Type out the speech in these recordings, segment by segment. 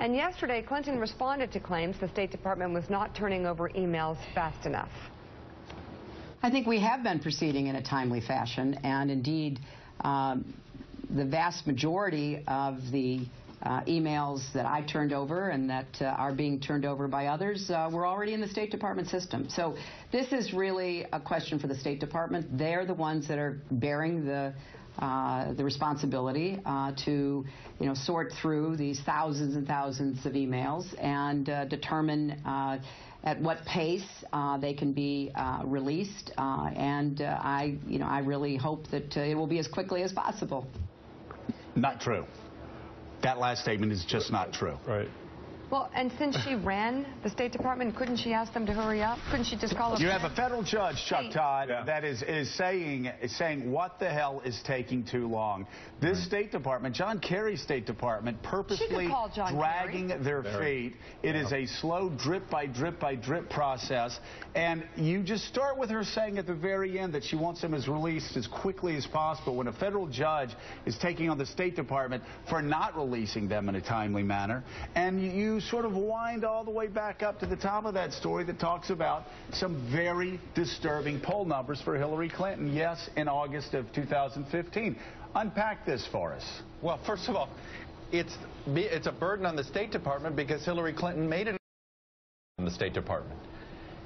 And yesterday, Clinton responded to claims the State Department was not turning over emails fast enough. I think we have been proceeding in a timely fashion, and indeed, um, the vast majority of the uh, emails that I turned over and that uh, are being turned over by others uh, were already in the State Department system. So this is really a question for the State Department. They're the ones that are bearing the uh, the responsibility uh, to, you know, sort through these thousands and thousands of emails and uh, determine uh, at what pace uh, they can be uh, released. and I, you know, I really hope that it will be as quickly as possible. Not true. That last statement is just not true. Right. Well, and since she ran the State Department, couldn't she ask them to hurry up? Couldn't she just call You have a federal judge, Chuck hey. Todd, yeah. that is, is saying is saying what the hell is taking too long. This right. State Department, John Kerry's State Department, purposely dragging Kerry. their feet. It yeah. is a slow drip by drip by drip process. And you just start with her saying at the very end that she wants them as released as quickly as possible when a federal judge is taking on the State Department for not releasing them in a timely manner. And you, sort of wind all the way back up to the top of that story that talks about some very disturbing poll numbers for Hillary Clinton, yes, in August of 2015. Unpack this for us. Well, first of all, it's, it's a burden on the State Department because Hillary Clinton made it in the State Department.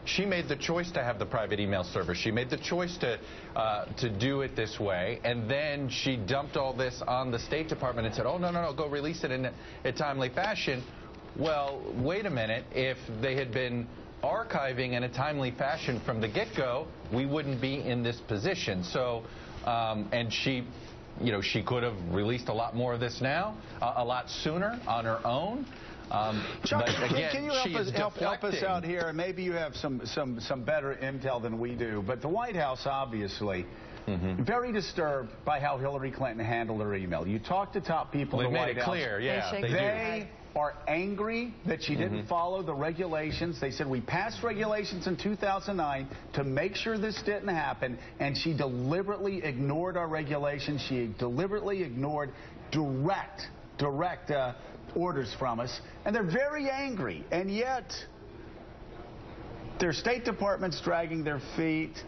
She made the choice to have the private email service. She made the choice to uh, to do it this way, and then she dumped all this on the State Department and said, "Oh no, no, no, go release it in a timely fashion." Well, wait a minute, if they had been archiving in a timely fashion from the get-go, we wouldn't be in this position. So, um, and she, you know, she could have released a lot more of this now, uh, a lot sooner on her own. Um, Chuck, again, can, you help us, help, help us out here? Maybe you have some, some, some better intel than we do. But the White House, obviously, Mm -hmm. Very disturbed by how Hillary Clinton handled her email. You talk to top people well, in the White House. They made it clear, yeah. They, they are angry that she didn't mm -hmm. follow the regulations. They said we passed regulations in 2009 to make sure this didn't happen, and she deliberately ignored our regulations. She deliberately ignored direct, direct uh, orders from us, and they're very angry. And yet, their State Department's dragging their feet.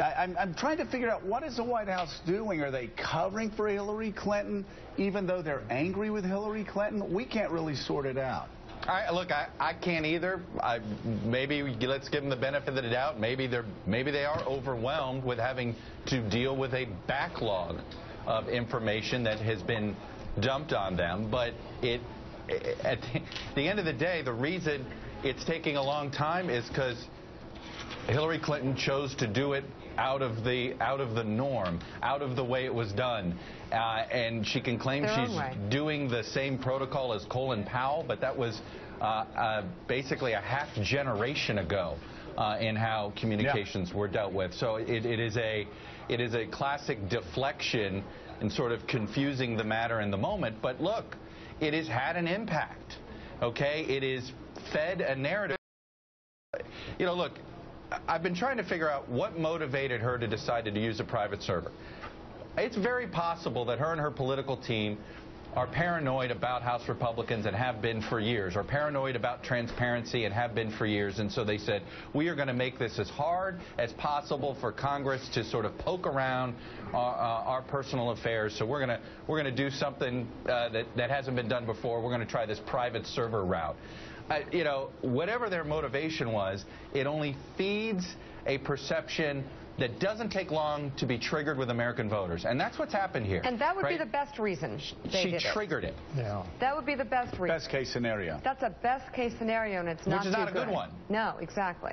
I, am I'm trying to figure out what is the White House doing? Are they covering for Hillary Clinton, even though they're angry with Hillary Clinton? We can't really sort it out. I, look, I, I can't either. I, maybe let's give them the benefit of the doubt. Maybe they're maybe they are overwhelmed with having to deal with a backlog of information that has been dumped on them. But it, at the end of the day, the reason it's taking a long time is because Hillary Clinton chose to do it out of the out of the norm, out of the way it was done. Uh, and she can claim Their she's doing the same protocol as Colin Powell, but that was uh, uh, basically a half generation ago uh, in how communications yeah. were dealt with. So it, it is a it is a classic deflection and sort of confusing the matter in the moment. But look, it has had an impact. Okay, it is fed a narrative. You know, look, I've been trying to figure out what motivated her to decide to use a private server. It's very possible that her and her political team are paranoid about House Republicans and have been for years, are paranoid about transparency and have been for years. And so they said, we are going to make this as hard as possible for Congress to sort of poke around our, uh, our personal affairs. So we're going to we're going to do something uh, that that hasn't been done before. We're going to try this private server route you know, whatever their motivation was, it only feeds a perception that doesn't take long to be triggered with American voters. And that's what's happened here. And that would right? be the best reason She triggered it. it. Yeah. That would be the best reason. Best case scenario. That's a best case scenario, and it's Which not is not a good, good one. No, exactly.